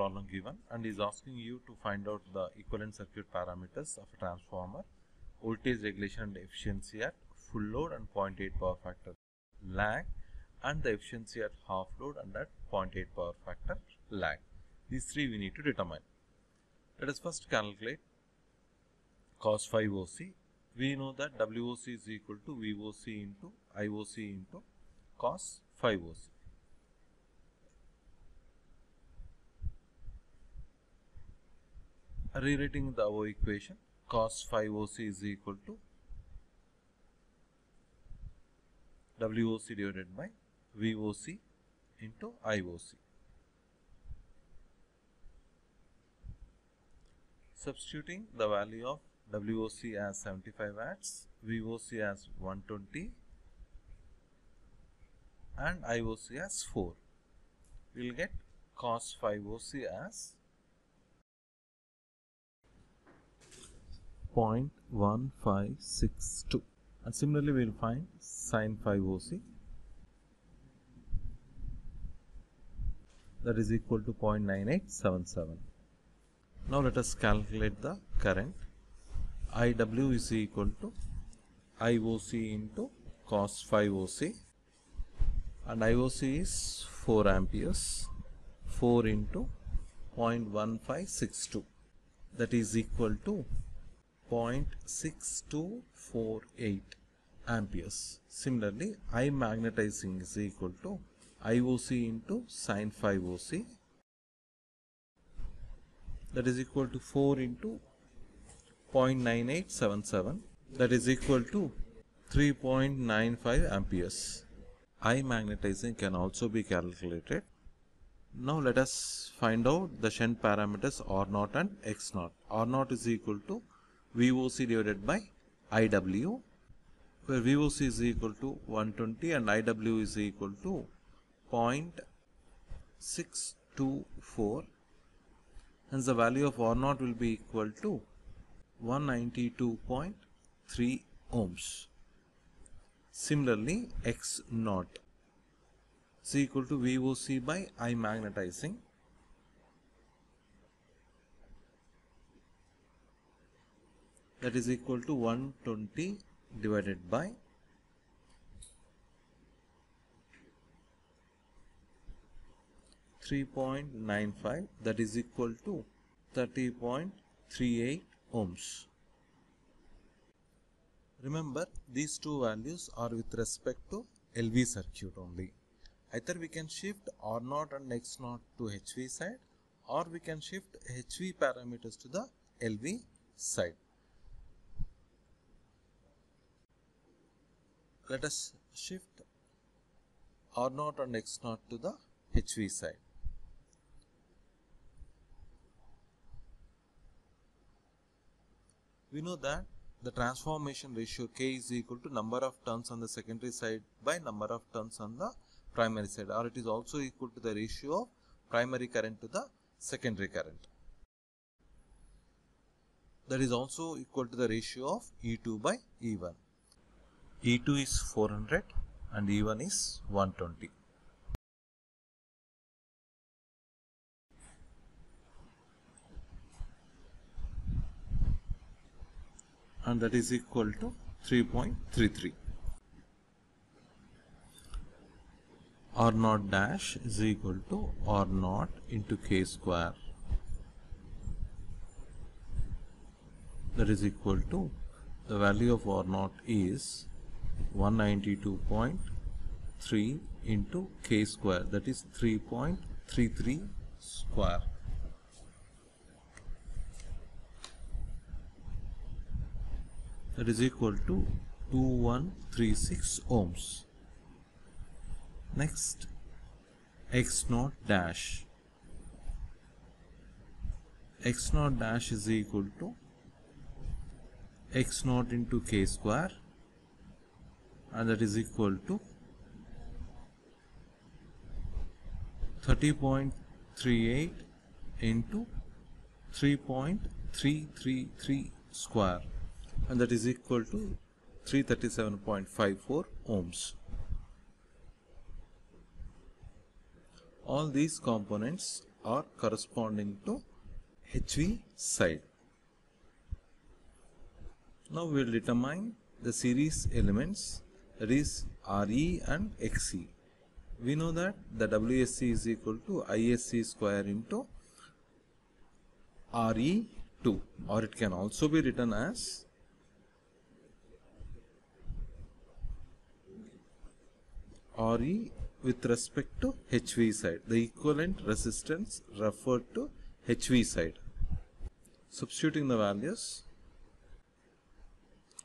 Problem given and is asking you to find out the equivalent circuit parameters of a transformer, voltage regulation and efficiency at full load and 0.8 power factor lag and the efficiency at half load and at 0.8 power factor lag. These three we need to determine. Let us first calculate cos phi OC. We know that WOC is equal to VOC into IOC into cos phi OC. Rewriting the equation, cos phi OC is equal to WOC divided by VOC into IOC. Substituting the value of WOC as 75 watts, VOC as 120 and IOC as 4. We will get cos phi OC as 0.1562 and similarly we will find sin phi OC that is equal to 0.9877. Now let us calculate the current. IW is equal to IOC into cos phi OC and IOC is 4 amperes. 4 into 0.1562 that is equal to 0.6248 amperes. Similarly, I magnetizing is equal to IOC into sin phi OC that is equal to 4 into 0.9877 that is equal to 3.95 amperes. I magnetizing can also be calculated. Now let us find out the shunt parameters R0 and X0. R0 is equal to VOC divided by IW where VOC is equal to 120 and IW is equal to 0.624 hence the value of R0 will be equal to 192.3 ohms. Similarly X0 is equal to VOC by I magnetizing that is equal to 120 divided by Three point nine five that is equal to thirty point three eight ohms. Remember these two values are with respect to LV circuit only. Either we can shift R0 and X0 to HV side or we can shift HV parameters to the LV side. Let us shift R0 and X0 to the HV side. We know that the transformation ratio K is equal to number of turns on the secondary side by number of turns on the primary side or it is also equal to the ratio of primary current to the secondary current. That is also equal to the ratio of E2 by E1. E2 is 400 and E1 is 120. and that is equal to 3.33. R naught dash is equal to R naught into K square that is equal to the value of R naught is 192.3 into K square that is 3.33 square. that is equal to 2136 ohms. Next, x naught dash. x naught dash is equal to x naught into k square and that is equal to 30.38 into 3.333 square and that is equal to 337.54 ohms. All these components are corresponding to HV side. Now we will determine the series elements is RE and XE. We know that the WSC is equal to ISC square into RE2 or it can also be written as RE with respect to HV side, the equivalent resistance referred to HV side. Substituting the values,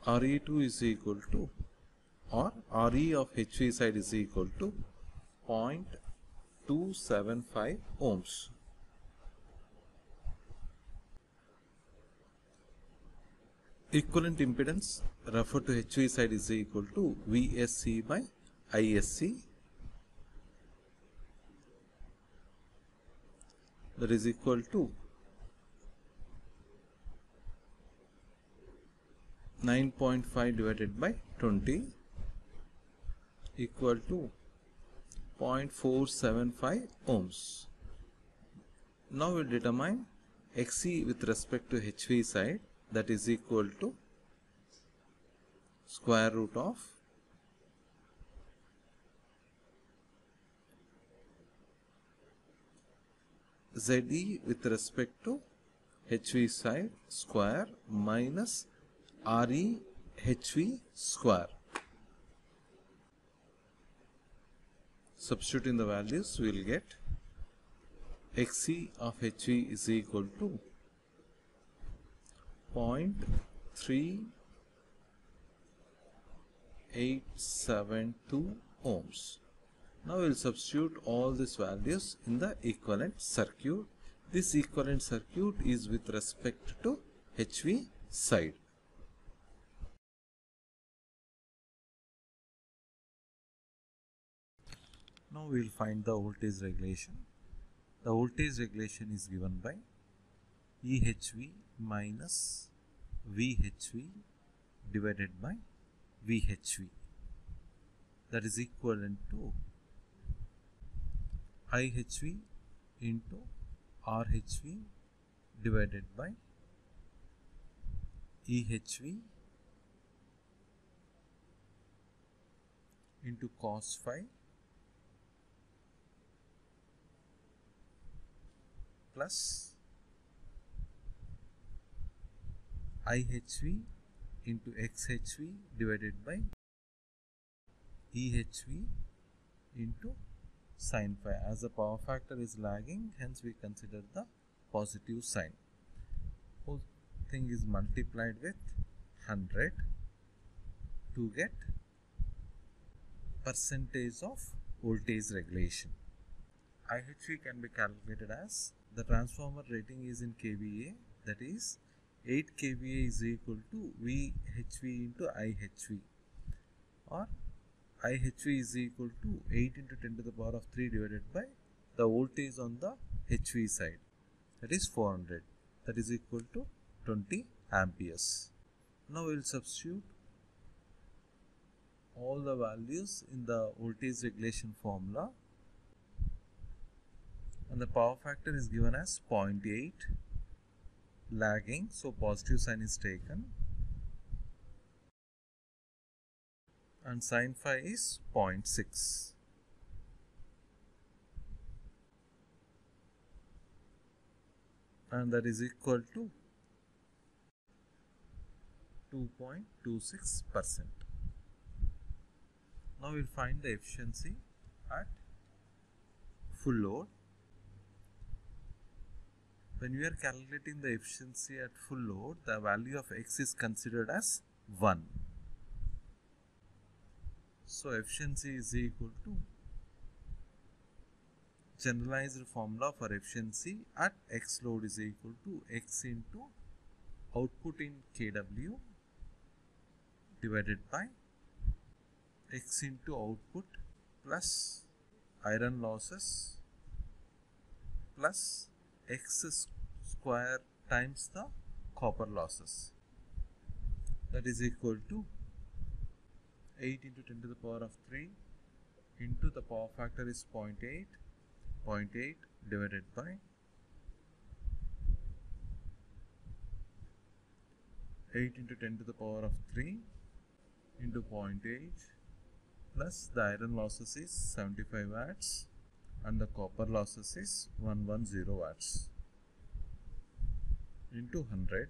RE2 is equal to or RE of HV side is equal to 0.275 ohms. Equivalent impedance referred to HV side is equal to VSC by ISC that is equal to 9.5 divided by 20 equal to 0.475 ohms. Now we will determine Xe with respect to HV side that is equal to square root of ZE with respect to HV side square minus RE HV square. Substituting the values, we will get Xe of HV is equal to 0.3872 ohms. Now we will substitute all these values in the equivalent circuit. This equivalent circuit is with respect to HV side. Now we will find the voltage regulation. The voltage regulation is given by EHV minus VHV divided by VHV that is equivalent to IHV into RHV divided by EHV into cos phi plus IHV into XHV divided by EHV into sin phi. As the power factor is lagging, hence we consider the positive sign. Whole thing is multiplied with 100 to get percentage of voltage regulation. IHV can be calculated as the transformer rating is in kVA that is 8 kVA is equal to VHV into IHV or IHV is equal to 8 into 10 to the power of 3 divided by the voltage on the HV side. That is 400 that is equal to 20 amperes. Now we will substitute all the values in the voltage regulation formula and the power factor is given as 0.8 lagging so positive sign is taken and sin phi is 0.6 and that is equal to 2.26 percent. Now we'll find the efficiency at full load. When we are calculating the efficiency at full load, the value of x is considered as 1. So efficiency is equal to generalized formula for efficiency at x load is equal to x into output in kW divided by x into output plus iron losses plus x square times the copper losses. That is equal to 8 into 10 to the power of 3 into the power factor is 0.8 0.8 divided by 8 into 10 to the power of 3 into 0.8 plus the iron losses is 75 watts and the copper losses is 110 watts into 100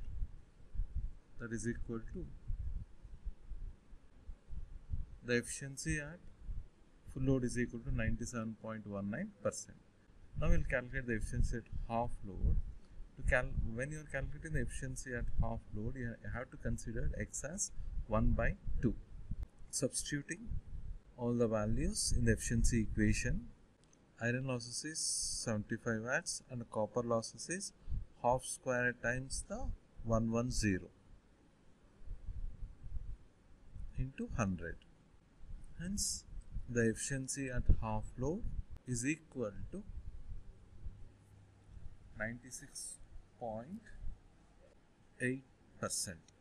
that is equal to the efficiency at full load is equal to 97.19 percent. Now we'll calculate the efficiency at half load. To cal when you are calculating the efficiency at half load, you have to consider x as 1 by 2. Substituting all the values in the efficiency equation, iron losses is 75 watts and copper losses is half square times the 110 into 100. Hence, the efficiency at half load is equal to 96.8 percent.